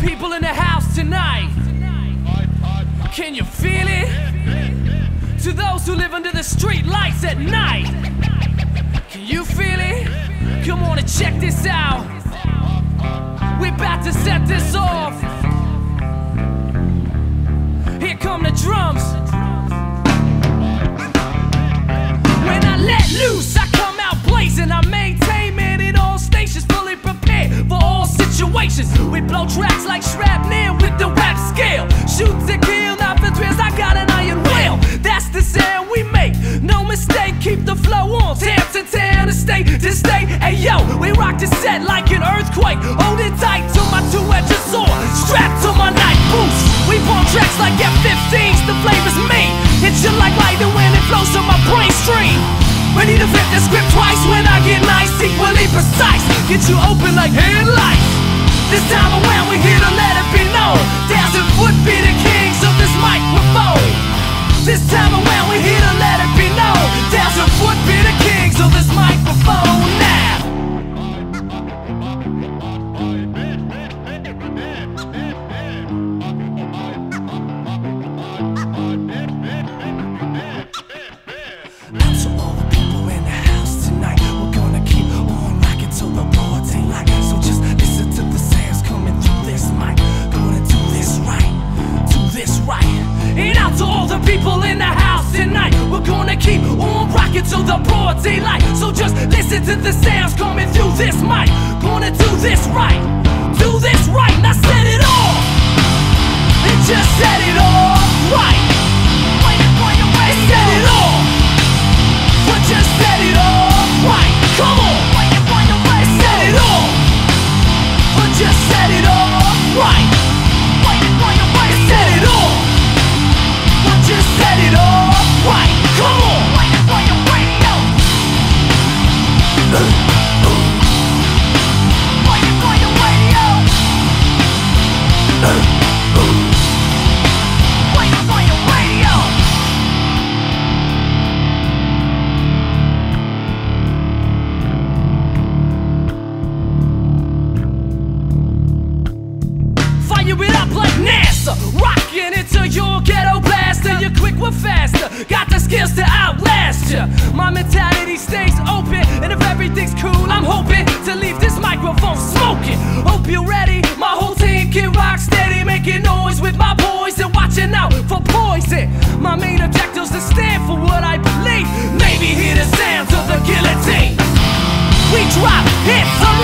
people in the house tonight. Can you feel it? To those who live under the street lights at night. Can you feel it? Come on and check this out. We're about to set this off. Here come the drums. When I let loose, I come out blazing. I maintain We blow tracks like shrapnel with the rap scale. Shoot to kill, not for thrills. I got an iron will. That's the sound we make. No mistake, keep the flow on. Town to town, to state to state. Hey yo, we rock the set like an earthquake. Hold it tight to my two-edged sword. Strapped to my night boots. We pump tracks like F-15s. The flavor's me. Hit you like lightning when it flows on my brain stream. Ready to flip the script twice when I get nice, equally precise. Get you open like headlights. This time around, we're here till the broad daylight. So just listen to the sounds coming through this mic. Gonna do this right, do this right. Now set it Fire it up like NASA, rocking into your ghetto blaster. You're quick, we're faster. Got the skills to outlast ya. My mentality stays open, and if everything's cool, I'm hoping to leave this microphone smoking. Hope you're ready. My whole team can rock steady, making noise with my boys and watching out for poison. My main objective's to stand for what I believe. Maybe hear the sounds of the guillotine. We drop hits,